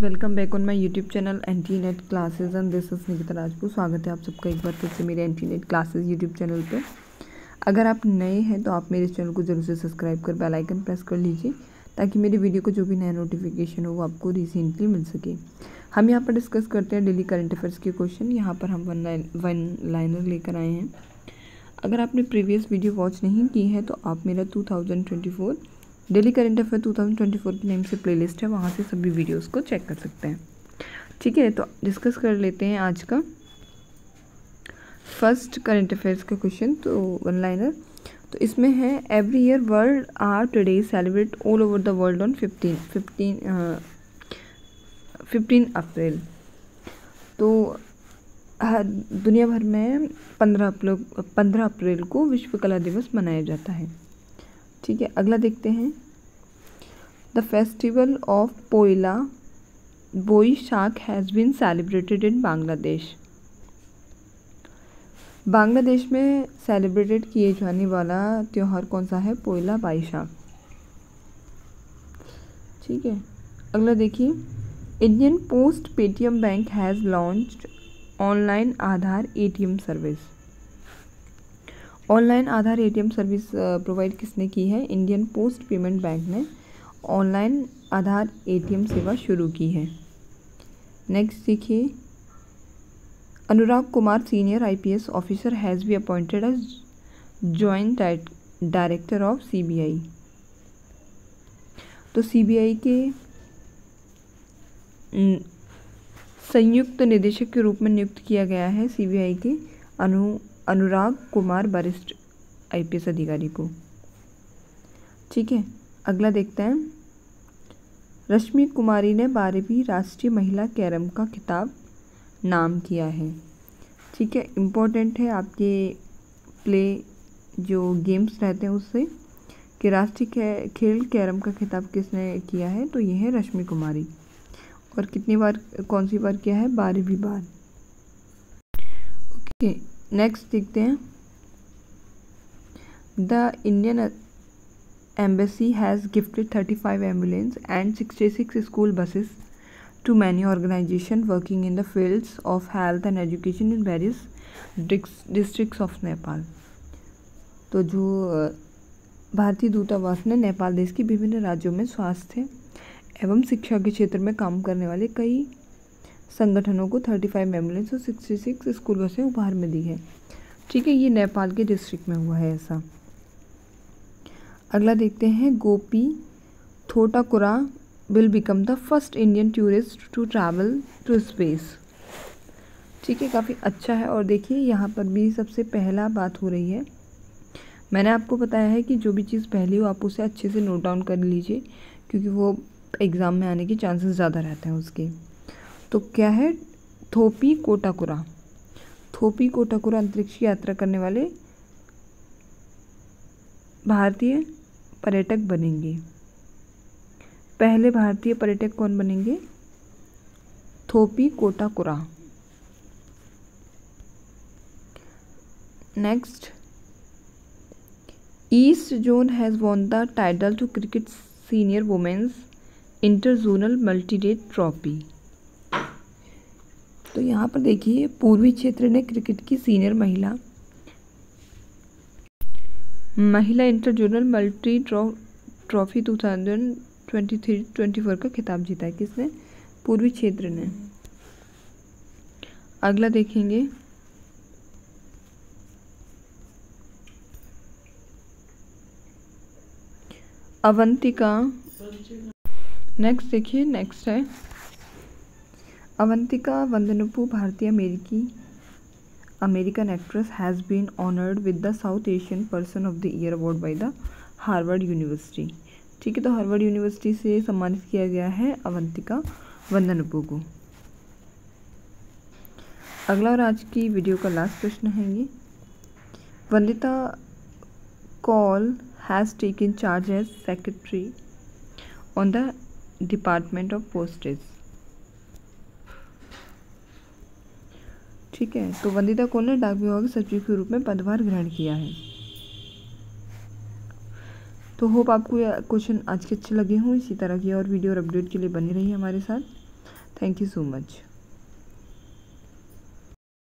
Welcome back on my YouTube channel anti net classes and this is Nikita Rajput स्वागत है आप सबका एक बार फिर से मेरे anti net classes YouTube channel पे। अगर आप नए हैं तो आप मेरे चैनल को ज़रूर से सब्सक्राइब कर बेल आइकन प्रेस कर लीजिए, ताकि मेरी वीडियो को जो भी नया नोटिफिकेशन हो, वो आपको रिसेंटली मिल सके। हम यहाँ पर डिस्कस करते हैं डेली करंट अफेयर्स के क्वेश्चन यहाँ पर हम वन लाइन वन लाइनर लेकर आए हैं। अगर आपने प्रीवियस वीडियो वॉच नहीं की है तो आप मेरा टू डेली करंट अफेयर 2024 के नेम से प्लेलिस्ट है, वहाँ से सभी वीडियोस को चेक कर सकते हैं। ठीक है तो डिस्कस कर लेते हैं आज का। फ़र्स्ट करंट अफेयर्स का क्वेश्चन तो वन लाइनर तो इसमें है every year world art day celebrate all over the world on fifteen fifteen fifteen April तो हर, दुनिया भर में पंद्रह अप्रैल पंद्रह अप्रैल को विश्व कला दिवस मनाया जाता है। ठीक है, अगला देखते हैं। The festival of Poila Boishakh has been celebrated in Bangladesh Bangladesh में सेलिब्रेटेड किए जाने वाला त्यौहार कौन सा है? पोइला बाईशाख ठीक है, अगला देखिए। Indian post Paytm bank has launched online Aadhaar ATM service online Aadhaar ATM service provide किसने की है? इंडियन पोस्ट पेमेंट बैंक ने ऑनलाइन आधार एटीएम सेवा शुरू की है। नेक्स्ट देखिए, Anurag Kumar senior IPS officer has be appointed as joint director of CBI. तो सीबीआई के संयुक्त निदेशक के रूप में नियुक्त किया गया है सीबीआई के अनु अनुराग कुमार वरिष्ठ आईपीएस अधिकारी को। ठीक है, अगला देखते हैं। रश्मि कुमारी ने बारहवीं राष्ट्रीय महिला कैरम का खिताब नाम किया है। ठीक है, इम्पोर्टेंट है आपके प्ले जो गेम्स रहते हैं उससे कि राष्ट्रीय खेल कैरम का खिताब किसने किया है तो ये है रश्मि कुमारी। और कितनी बार, कौन सी बार किया है? बारहवीं बार। ओके नेक्स्ट देखते हैं। The Indian embassy has gifted thirty five ambulance and sixty six school buses to many organisation working in the fields of health and education in various districts of Nepal तो जो भारतीय दूतावास ने नेपाल देश के विभिन्न राज्यों में स्वास्थ्य एवं शिक्षा के क्षेत्र में काम करने वाले कई संगठनों को थर्टी फाइव एंबुलेंस और सिक्सटी सिक्स स्कूल बसें उपहार में दी है। ठीक है, ये नेपाल के डिस्ट्रिक्ट में हुआ है ऐसा। अगला देखते हैं, Gopi Thotakura will become the first Indian tourist to travel to space ठीक है, काफ़ी अच्छा है और देखिए, यहाँ पर भी सबसे पहला बात हो रही है। मैंने आपको बताया है कि जो भी चीज़ पहली हो, आप उसे अच्छे से नोट डाउन कर लीजिए, क्योंकि वो एग्ज़ाम में आने के चांसेस ज़्यादा रहते हैं उसके। तो क्या है? थोपी कोटाकुरा। थोपी कोटाकुरा अंतरिक्ष यात्रा करने वाले भारतीय पर्यटक बनेंगे। पहले भारतीय पर्यटक कौन बनेंगे? Thopi Kotakura. Next east zone has won the title to cricket senior women's inter zonal multiday trophy यहाँ पर देखिए, पूर्वी क्षेत्र ने क्रिकेट की सीनियर महिला महिला inter zonal multi trophy two thousand twenty three twenty four का खिताब जीता है किसने? पूर्वी क्षेत्र ने। अगला देखेंगे। अवंतिका। नेक्स्ट देखिए, नेक्स्ट है। अवंतिका वंदनपू भारतीय अमेरिकी, American actress has been honoured with the South Asian person of the year award by the Harvard University ठीक है तो हार्वर्ड यूनिवर्सिटी से सम्मानित किया गया है अवंतिका वंदनपू को। अगला और आज की वीडियो का लास्ट प्रश्न है ये। Vandita Kaul has taken charge as secretary on the department of postage ठीक है तो वंदिता कौल ने डाक विभाग के सचिव के रूप में पदभार ग्रहण किया है। तो होप आपको यह क्वेश्चन आज के अच्छे लगे हों। इसी तरह की और वीडियो और अपडेट के लिए बनी रही हमारे साथ। Thank you so much